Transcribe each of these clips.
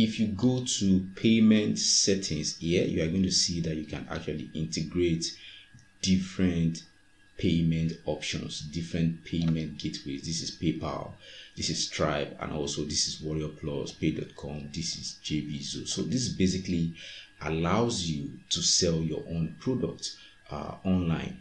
if you go to payment settings here, you are going to see that you can actually integrate different payment options, different payment gateways. This is PayPal, this is Stripe, and also this is Warrior Plus, Pay.com, this is jvzoo So this basically allows you to sell your own product uh, online.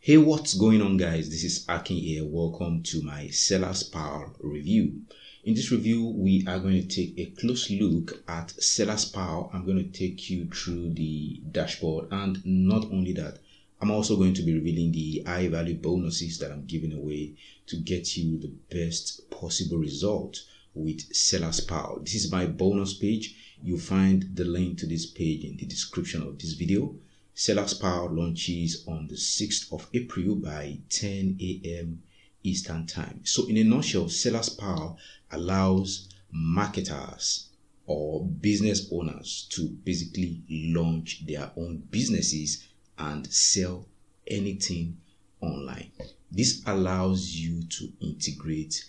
Hey, what's going on, guys? This is Akin here. Welcome to my Sellers Pal review. In this review, we are going to take a close look at Sellers Pal. I'm going to take you through the dashboard, and not only that, I'm also going to be revealing the high value bonuses that I'm giving away to get you the best possible result with Sellers Pal. This is my bonus page. You'll find the link to this page in the description of this video. Sellers Pal launches on the 6th of April by 10 a.m. Eastern Time. So, in a nutshell, Sellers Pal allows marketers or business owners to basically launch their own businesses and sell anything online. This allows you to integrate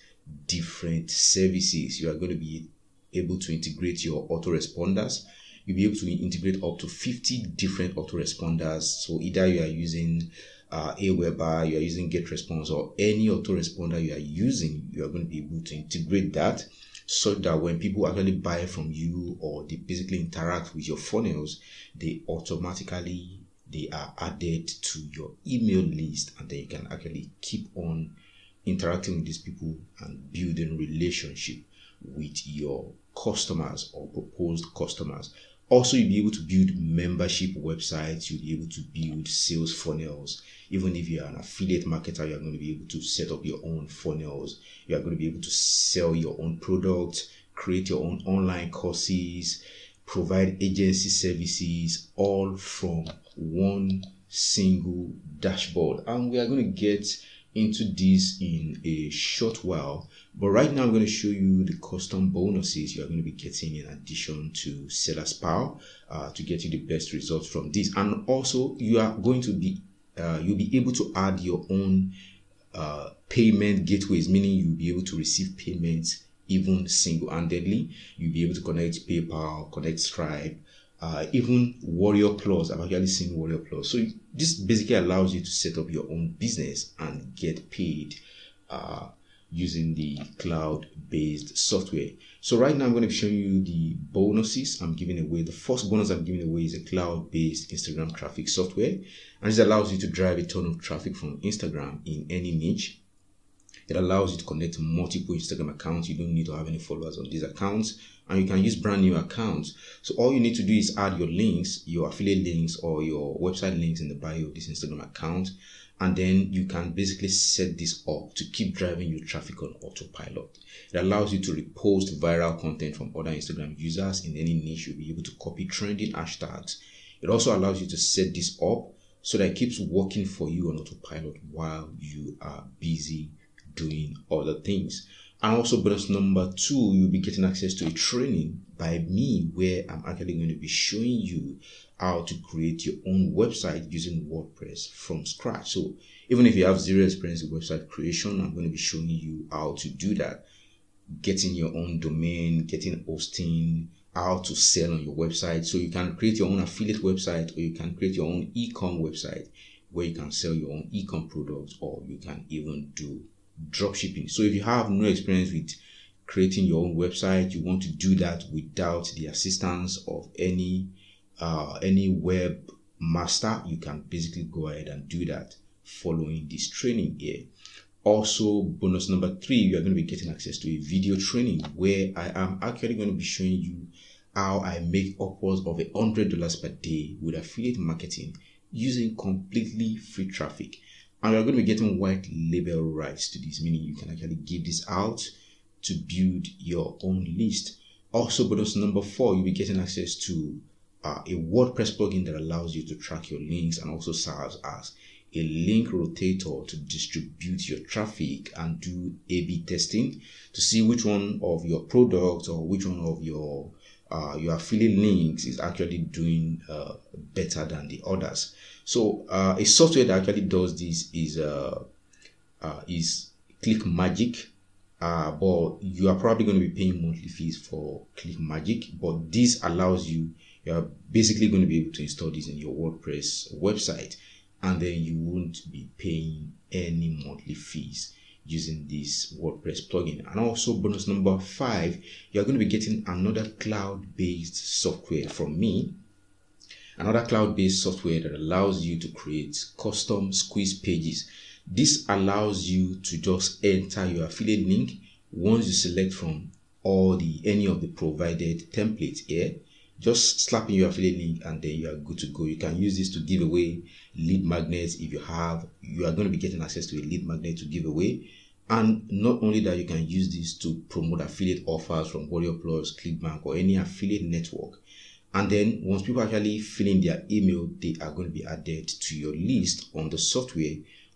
different services. You are going to be able to integrate your autoresponders. You'll be able to integrate up to 50 different autoresponders. So either you are using uh, Aweber, you are using GetResponse, or any autoresponder you are using, you are going to be able to integrate that so that when people actually buy from you or they basically interact with your funnels, they automatically they are added to your email list and then you can actually keep on interacting with these people and building relationship with your customers or proposed customers also you'll be able to build membership websites you'll be able to build sales funnels. Even if you're an affiliate marketer you're going to be able to set up your own funnels. You are going to be able to sell your own products create your own online courses provide agency services all from one single dashboard. And we are going to get into this in a short while. But right now i'm going to show you the custom bonuses you are going to be getting in addition to sellers pal uh, to get you the best results from this. And also you are going to be uh, you'll be able to add your own uh, payment gateways meaning you'll be able to receive payments even single-handedly. You'll be able to connect paypal connect stripe uh, even warrior plus. I've actually seen warrior plus. So this basically allows you to set up your own business and get paid uh, using the cloud-based software. So right now i'm going to be showing you the bonuses. I'm giving away the first bonus i'm giving away is a cloud-based instagram traffic software. And this allows you to drive a ton of traffic from instagram in any niche it allows you to connect multiple Instagram accounts. You don't need to have any followers on these accounts and you can use brand new accounts. So all you need to do is add your links, your affiliate links or your website links in the bio of this Instagram account. And then you can basically set this up to keep driving your traffic on autopilot. It allows you to repost viral content from other Instagram users in any niche. You'll be able to copy trending hashtags. It also allows you to set this up so that it keeps working for you on autopilot while you are busy doing other things. And also bonus number two, you'll be getting access to a training by me where I'm actually going to be showing you how to create your own website using WordPress from scratch. So even if you have zero experience in website creation, I'm going to be showing you how to do that. Getting your own domain, getting hosting, how to sell on your website. So you can create your own affiliate website or you can create your own e-com website where you can sell your own e-com products or you can even do dropshipping. So if you have no experience with creating your own website, you want to do that without the assistance of any uh, any web master, you can basically go ahead and do that following this training here. Also, bonus number three, you are going to be getting access to a video training where I am actually going to be showing you how I make upwards of a hundred dollars per day with affiliate marketing using completely free traffic and you're going to be getting white label rights to this, meaning you can actually give this out to build your own list. Also, bonus number four, you'll be getting access to uh, a WordPress plugin that allows you to track your links and also serves as a link rotator to distribute your traffic and do A/B testing to see which one of your products or which one of your uh, your affiliate links is actually doing uh, better than the others. So uh, a software that actually does this is uh, uh, is ClickMagick. uh, but you are probably going to be paying monthly fees for ClickMagick. But this allows you, you are basically going to be able to install this in your WordPress website, and then you won't be paying any monthly fees using this WordPress plugin. And also, bonus number five, you're going to be getting another cloud based software from me. Another cloud based software that allows you to create custom squeeze pages. This allows you to just enter your affiliate link once you select from all the any of the provided templates here. Just slap in your affiliate link and then you are good to go. You can use this to give away lead magnets if you have you are going to be getting access to a lead magnet to give away. And not only that you can use this to promote affiliate offers from warrior plus clickbank or any affiliate network and then once people actually fill in their email they are going to be added to your list on the software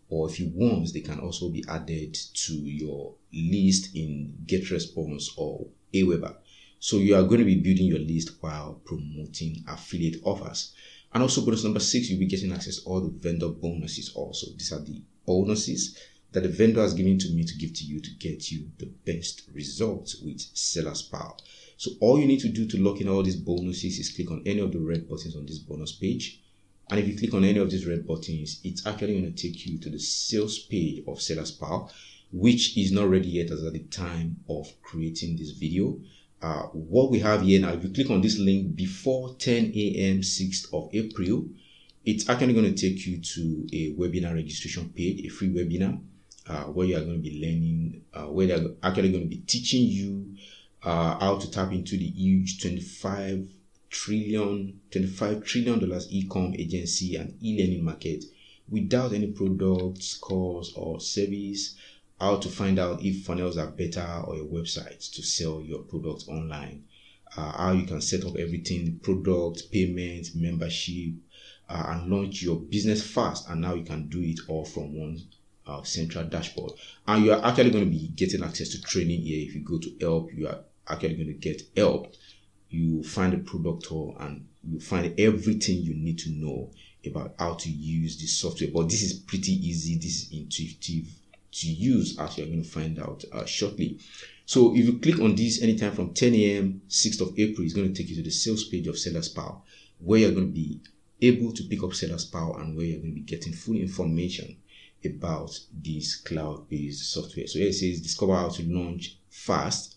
or if you want they can also be added to your list in GetResponse or aweber so you are going to be building your list while promoting affiliate offers. And also bonus number six, you'll be getting access to all the vendor bonuses also. These are the bonuses that the vendor has given to me to give to you to get you the best results with Sellers Pal. So all you need to do to lock in all these bonuses is click on any of the red buttons on this bonus page. And if you click on any of these red buttons, it's actually going to take you to the sales page of Sellers Pal, which is not ready yet as at the time of creating this video uh, what we have here now, if you click on this link before 10 a.m. 6th of April, it's actually going to take you to a webinar registration page, a free webinar, uh, where you are going to be learning, uh, where they're actually going to be teaching you uh, how to tap into the huge 25 trillion, 25 trillion dollars e-com agency and e-learning market without any products, course, or service how to find out if funnels are better or your website to sell your product online, uh, how you can set up everything product, payment, membership, uh, and launch your business fast. And now you can do it all from one uh, central dashboard. And you are actually going to be getting access to training here. If you go to help, you are actually going to get help. You find a product tool and you find everything you need to know about how to use this software. But this is pretty easy. This is intuitive to use as you're going to find out uh, shortly. So if you click on this anytime from 10 a.m. 6th of April, it's going to take you to the sales page of Sellers Pal, where you're going to be able to pick up Sellers Pal and where you're going to be getting full information about this cloud-based software. So here it says discover how to launch fast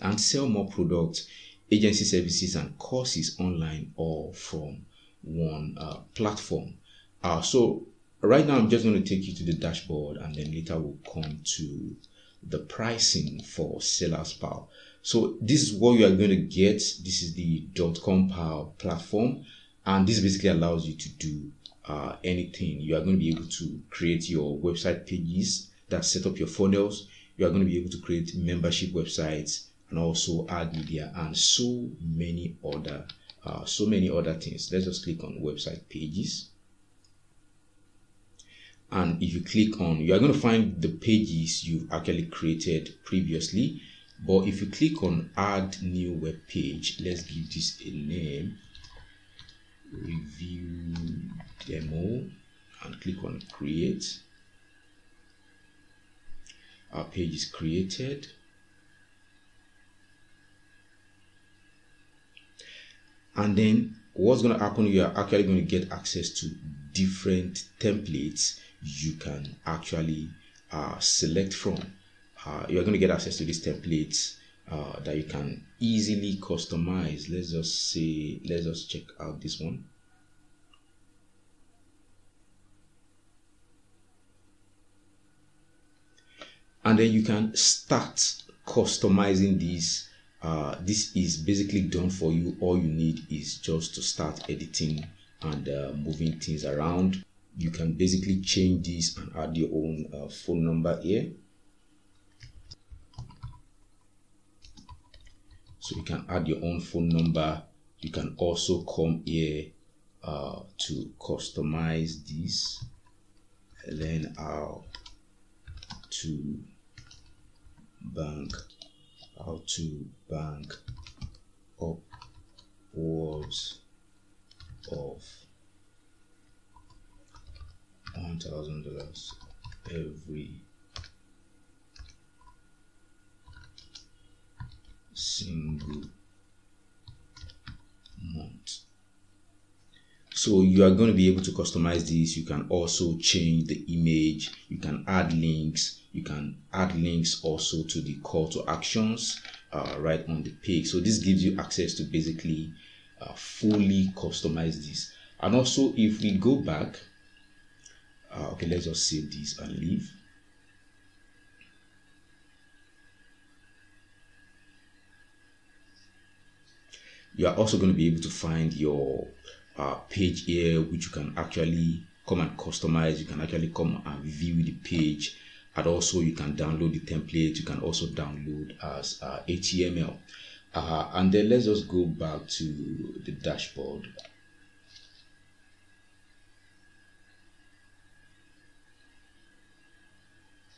and sell more products, agency services and courses online or from one uh, platform. Uh, so right now I'm just going to take you to the dashboard and then later we'll come to the pricing for Sellers Pal. So this is what you are going to get. This is the .com Pal platform and this basically allows you to do uh, anything. You are going to be able to create your website pages that set up your funnels. You are going to be able to create membership websites and also add media and so many other uh, so many other things. Let's just click on website pages. And if you click on you are going to find the pages you've actually created previously. But if you click on add new web page let's give this a name. Review demo and click on create. Our page is created and then what's going to happen you are actually going to get access to different templates you can actually uh, select from. Uh, you're going to get access to these templates uh, that you can easily customize. Let's just say, let's just check out this one. And then you can start customizing these. Uh, this is basically done for you. All you need is just to start editing and uh, moving things around. You can basically change this and add your own uh, phone number here. So you can add your own phone number. You can also come here uh, to customize this. Learn how to bank how to bank upwards of $1,000 every single month. So you are going to be able to customize this. You can also change the image. You can add links you can add links also to the call to actions uh, right on the page. So this gives you access to basically uh, fully customize this. And also if we go back uh, okay let's just save this and leave. You are also going to be able to find your uh, page here which you can actually come and customize. You can actually come and view the page and also you can download the template you can also download as uh, html uh, and then let's just go back to the dashboard.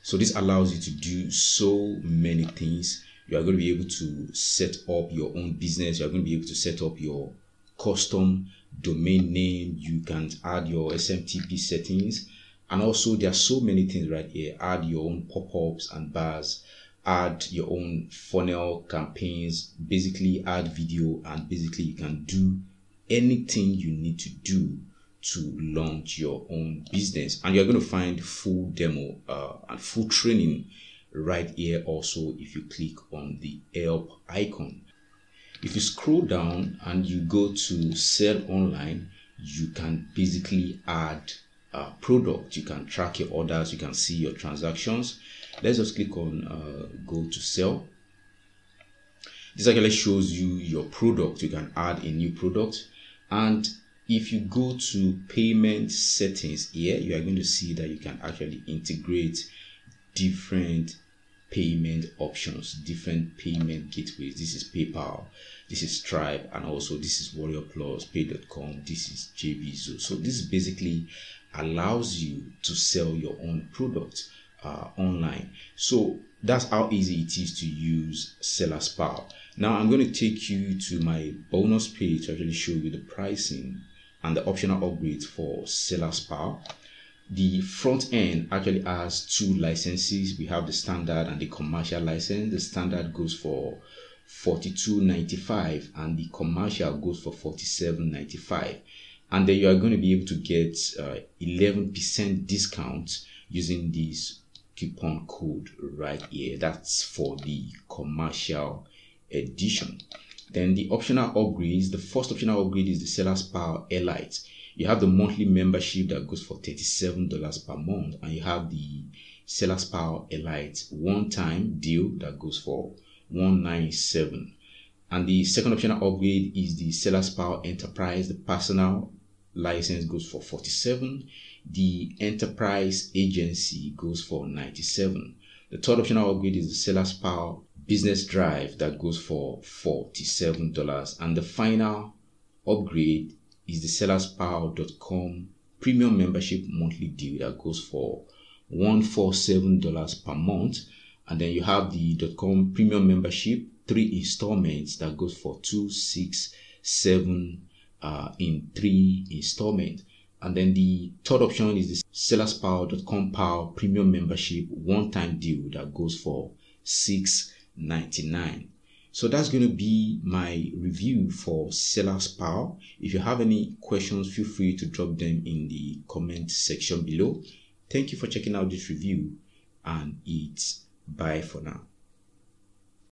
So this allows you to do so many things. You are going to be able to set up your own business. You are going to be able to set up your custom domain name. You can add your smtp settings and also there are so many things right here. Add your own pop-ups and bars. Add your own funnel campaigns. Basically add video and basically you can do anything you need to do to launch your own business. And you're going to find full demo uh, and full training right here also if you click on the help icon. If you scroll down and you go to sell online you can basically add a product. You can track your orders you can see your transactions. Let's just click on uh, go to sell. This actually shows you your product. You can add a new product. And if you go to payment settings here you are going to see that you can actually integrate different payment options, different payment gateways. This is PayPal, this is Stripe, and also this is Warrior Plus, Pay.com, this is JVZoo. So this is basically allows you to sell your own product uh, online. So that's how easy it is to use Sellers Pal. Now I'm going to take you to my bonus page to actually show you the pricing and the optional upgrades for Sellers Pal the front end actually has two licenses we have the standard and the commercial license the standard goes for 42.95 and the commercial goes for 47.95 and then you are going to be able to get 11% uh, discount using this coupon code right here. That's for the commercial edition. Then the optional upgrades the first optional upgrade is the sellers pal elite you have the monthly membership that goes for $37 per month, and you have the Sellers Pal Elite one-time deal that goes for 197 and the second optional upgrade is the Sellers Pal Enterprise. The personal license goes for 47. The enterprise agency goes for 97. The third optional upgrade is the Sellers Pal Business Drive that goes for $47. And the final upgrade is the sellerspal.com premium membership monthly deal that goes for $147 per month. And then you have the .com premium membership, three installments that goes for 267 uh, in three installments. And then the third option is the sellerspal.com power premium membership one-time deal that goes for 699 so that's going to be my review for Sellers Pal. If you have any questions, feel free to drop them in the comment section below. Thank you for checking out this review and it's bye for now.